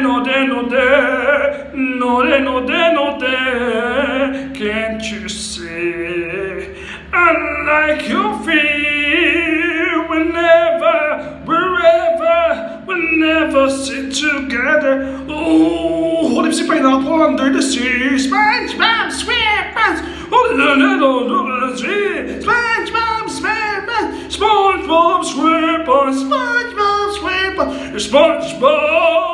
node Node, node, node Can't you see I like your feel Whenever, wherever Whenever sit together Oh, hold up, si pineapple under the sea SquarePants SpongeBob SquarePants SpongeBob SquarePants SpongeBob SquarePants SpongeBob